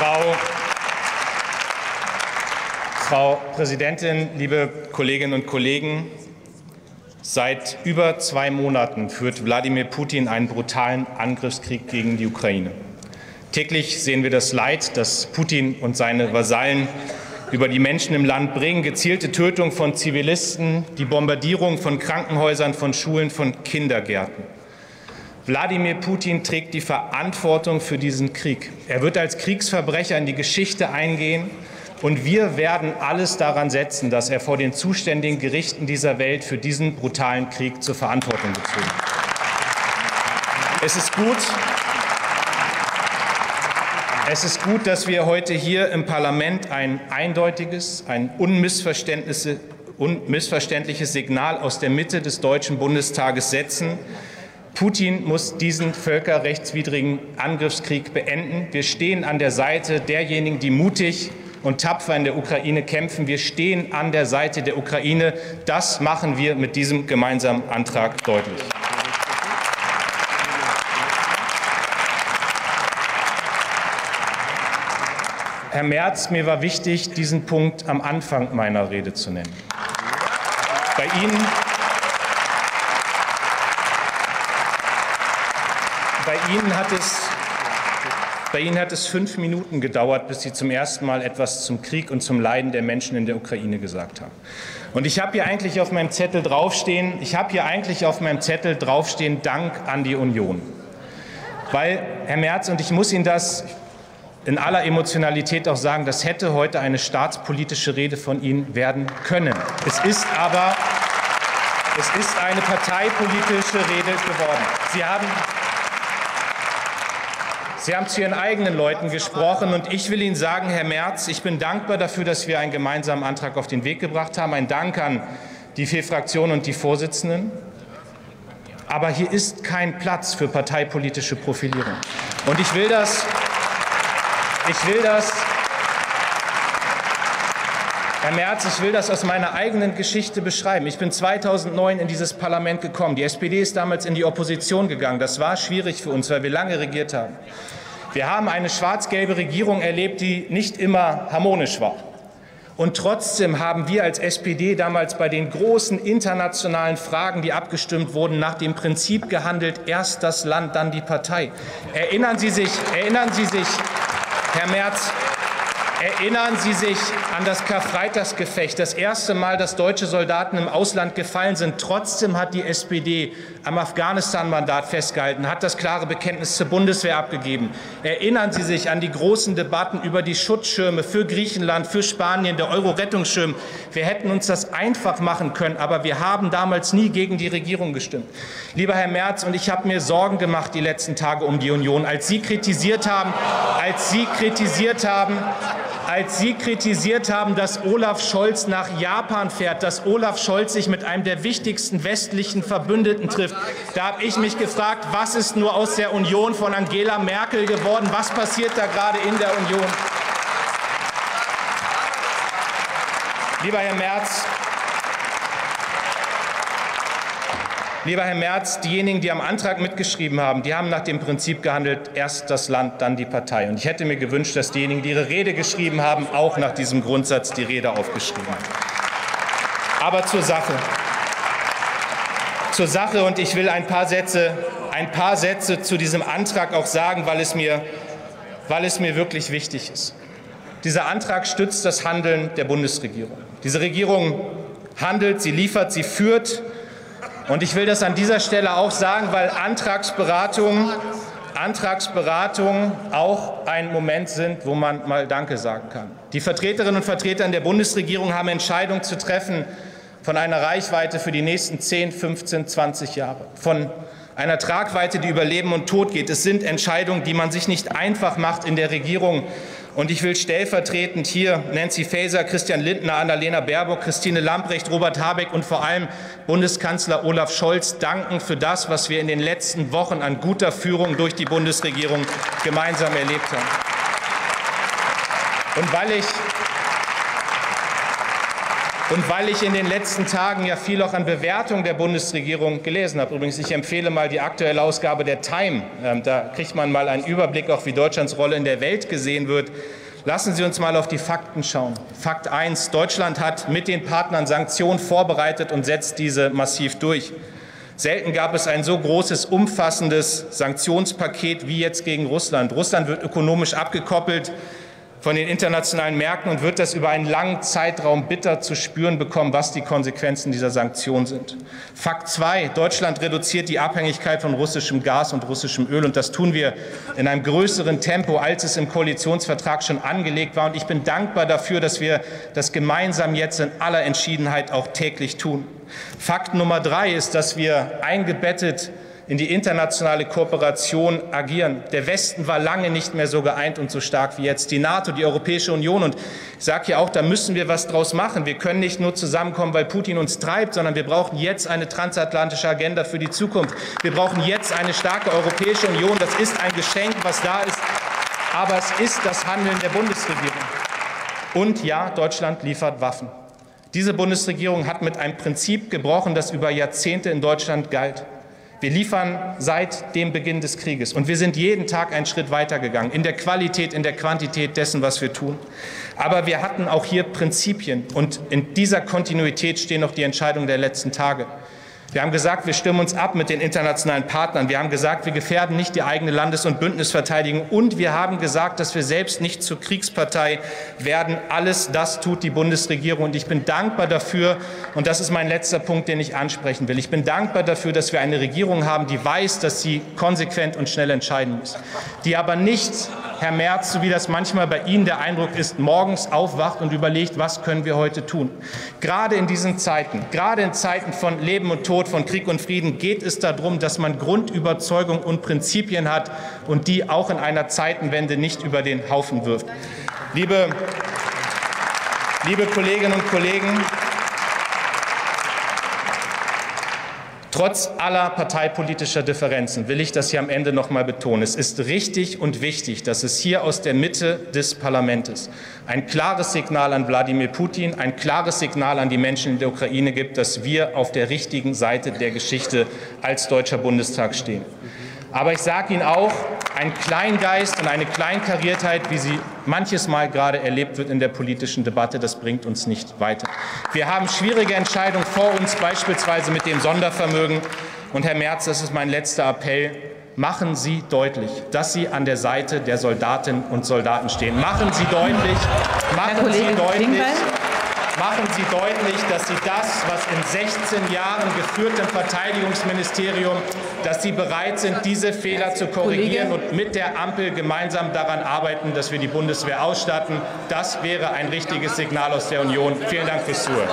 Frau, Frau Präsidentin, liebe Kolleginnen und Kollegen! Seit über zwei Monaten führt Wladimir Putin einen brutalen Angriffskrieg gegen die Ukraine. Täglich sehen wir das Leid, das Putin und seine Vasallen über die Menschen im Land bringen. Gezielte Tötung von Zivilisten, die Bombardierung von Krankenhäusern, von Schulen, von Kindergärten. Wladimir Putin trägt die Verantwortung für diesen Krieg. Er wird als Kriegsverbrecher in die Geschichte eingehen. Und wir werden alles daran setzen, dass er vor den zuständigen Gerichten dieser Welt für diesen brutalen Krieg zur Verantwortung gezogen wird. Es ist gut, es ist gut, dass wir heute hier im Parlament ein eindeutiges, ein unmissverständliches Signal aus der Mitte des Deutschen Bundestages setzen. Putin muss diesen völkerrechtswidrigen Angriffskrieg beenden. Wir stehen an der Seite derjenigen, die mutig und tapfer in der Ukraine kämpfen. Wir stehen an der Seite der Ukraine. Das machen wir mit diesem gemeinsamen Antrag deutlich. Herr Merz, mir war wichtig, diesen Punkt am Anfang meiner Rede zu nennen. Bei Ihnen, bei Ihnen hat es bei Ihnen hat es fünf Minuten gedauert, bis Sie zum ersten Mal etwas zum Krieg und zum Leiden der Menschen in der Ukraine gesagt haben. Und ich habe hier eigentlich auf meinem Zettel draufstehen, ich habe hier eigentlich auf meinem Zettel draufstehen, Dank an die Union. Weil, Herr Merz, und ich muss Ihnen das, in aller Emotionalität auch sagen, das hätte heute eine staatspolitische Rede von Ihnen werden können. Es ist aber es ist eine parteipolitische Rede geworden. Sie haben, Sie haben zu Ihren eigenen Leuten gesprochen. Und ich will Ihnen sagen, Herr Merz, ich bin dankbar dafür, dass wir einen gemeinsamen Antrag auf den Weg gebracht haben. Ein Dank an die vier Fraktionen und die Vorsitzenden. Aber hier ist kein Platz für parteipolitische Profilierung. Und ich will das ich will das, Herr Merz, ich will das aus meiner eigenen Geschichte beschreiben. Ich bin 2009 in dieses Parlament gekommen. Die SPD ist damals in die Opposition gegangen. Das war schwierig für uns, weil wir lange regiert haben. Wir haben eine schwarz-gelbe Regierung erlebt, die nicht immer harmonisch war. Und trotzdem haben wir als SPD damals bei den großen internationalen Fragen, die abgestimmt wurden, nach dem Prinzip gehandelt, erst das Land, dann die Partei. Erinnern Sie sich, erinnern Sie sich, Herr Merz, erinnern Sie sich an das Karfreitagsgefecht, das erste Mal, dass deutsche Soldaten im Ausland gefallen sind. Trotzdem hat die SPD am Afghanistan-Mandat festgehalten, hat das klare Bekenntnis zur Bundeswehr abgegeben. Erinnern Sie sich an die großen Debatten über die Schutzschirme für Griechenland, für Spanien, der Euro-Rettungsschirm. Wir hätten uns das einfach machen können, aber wir haben damals nie gegen die Regierung gestimmt. Lieber Herr Merz, und ich habe mir Sorgen gemacht die letzten Tage um die Union, als Sie kritisiert haben, als Sie kritisiert haben, als Sie kritisiert haben, dass Olaf Scholz nach Japan fährt, dass Olaf Scholz sich mit einem der wichtigsten westlichen Verbündeten trifft. Da habe ich mich gefragt, was ist nur aus der Union von Angela Merkel geworden? Was passiert da gerade in der Union? Lieber Herr Merz, Lieber Herr Merz, diejenigen, die am Antrag mitgeschrieben haben, die haben nach dem Prinzip gehandelt, erst das Land, dann die Partei. Und ich hätte mir gewünscht, dass diejenigen, die ihre Rede geschrieben haben, auch nach diesem Grundsatz die Rede aufgeschrieben haben. Aber zur Sache. Zur Sache, und ich will ein paar Sätze, ein paar Sätze zu diesem Antrag auch sagen, weil es mir, weil es mir wirklich wichtig ist. Dieser Antrag stützt das Handeln der Bundesregierung. Diese Regierung handelt, sie liefert, sie führt und ich will das an dieser Stelle auch sagen, weil Antragsberatungen, Antragsberatungen auch ein Moment sind, wo man mal Danke sagen kann. Die Vertreterinnen und Vertreter in der Bundesregierung haben Entscheidungen zu treffen von einer Reichweite für die nächsten 10, 15, 20 Jahre, von einer Tragweite, die über Leben und Tod geht. Es sind Entscheidungen, die man sich nicht einfach macht in der Regierung, und ich will stellvertretend hier Nancy Faeser, Christian Lindner, Annalena Baerbock, Christine Lambrecht, Robert Habeck und vor allem Bundeskanzler Olaf Scholz danken für das, was wir in den letzten Wochen an guter Führung durch die Bundesregierung gemeinsam erlebt haben. Und weil ich Und weil ich in den letzten Tagen ja viel auch an Bewertung der Bundesregierung gelesen habe, übrigens, ich empfehle mal die aktuelle Ausgabe der Time, ähm, da kriegt man mal einen Überblick, auch wie Deutschlands Rolle in der Welt gesehen wird. Lassen Sie uns mal auf die Fakten schauen. Fakt 1. Deutschland hat mit den Partnern Sanktionen vorbereitet und setzt diese massiv durch. Selten gab es ein so großes, umfassendes Sanktionspaket wie jetzt gegen Russland. Russland wird ökonomisch abgekoppelt von den internationalen Märkten und wird das über einen langen Zeitraum bitter zu spüren bekommen, was die Konsequenzen dieser Sanktionen sind. Fakt zwei. Deutschland reduziert die Abhängigkeit von russischem Gas und russischem Öl. Und das tun wir in einem größeren Tempo, als es im Koalitionsvertrag schon angelegt war. Und ich bin dankbar dafür, dass wir das gemeinsam jetzt in aller Entschiedenheit auch täglich tun. Fakt Nummer drei ist, dass wir eingebettet in die internationale Kooperation agieren. Der Westen war lange nicht mehr so geeint und so stark wie jetzt. Die NATO, die Europäische Union. Und ich sage hier auch, da müssen wir was draus machen. Wir können nicht nur zusammenkommen, weil Putin uns treibt, sondern wir brauchen jetzt eine transatlantische Agenda für die Zukunft. Wir brauchen jetzt eine starke Europäische Union. Das ist ein Geschenk, was da ist. Aber es ist das Handeln der Bundesregierung. Und ja, Deutschland liefert Waffen. Diese Bundesregierung hat mit einem Prinzip gebrochen, das über Jahrzehnte in Deutschland galt. Wir liefern seit dem Beginn des Krieges und wir sind jeden Tag einen Schritt weitergegangen in der Qualität, in der Quantität dessen, was wir tun. Aber wir hatten auch hier Prinzipien und in dieser Kontinuität stehen noch die Entscheidungen der letzten Tage. Wir haben gesagt, wir stimmen uns ab mit den internationalen Partnern. Wir haben gesagt, wir gefährden nicht die eigene Landes- und Bündnisverteidigung. Und wir haben gesagt, dass wir selbst nicht zur Kriegspartei werden. Alles das tut die Bundesregierung. Und ich bin dankbar dafür, und das ist mein letzter Punkt, den ich ansprechen will. Ich bin dankbar dafür, dass wir eine Regierung haben, die weiß, dass sie konsequent und schnell entscheiden muss, die aber nicht Herr Merz, so wie das manchmal bei Ihnen der Eindruck ist, morgens aufwacht und überlegt, was können wir heute tun. Gerade in diesen Zeiten, gerade in Zeiten von Leben und Tod, von Krieg und Frieden, geht es darum, dass man Grundüberzeugung und Prinzipien hat und die auch in einer Zeitenwende nicht über den Haufen wirft. Liebe, liebe Kolleginnen und Kollegen, Trotz aller parteipolitischer Differenzen will ich das hier am Ende noch mal betonen. Es ist richtig und wichtig, dass es hier aus der Mitte des Parlaments ein klares Signal an Wladimir Putin, ein klares Signal an die Menschen in der Ukraine gibt, dass wir auf der richtigen Seite der Geschichte als Deutscher Bundestag stehen. Aber ich sage Ihnen auch, ein Kleingeist und eine Kleinkariertheit, wie sie manches Mal gerade erlebt wird in der politischen Debatte, das bringt uns nicht weiter. Wir haben schwierige Entscheidungen vor uns, beispielsweise mit dem Sondervermögen. Und Herr Merz, das ist mein letzter Appell. Machen Sie deutlich, dass Sie an der Seite der Soldatinnen und Soldaten stehen. Machen Sie deutlich, machen Sie deutlich, machen Sie deutlich, dass Sie das, was in 16 Jahren geführtem Verteidigungsministerium, dass Sie bereit sind, diese Fehler zu korrigieren und mit der Ampel gemeinsam daran arbeiten, dass wir die Bundeswehr ausstatten. Das wäre ein richtiges Signal aus der Union. Vielen Dank fürs Zuhören.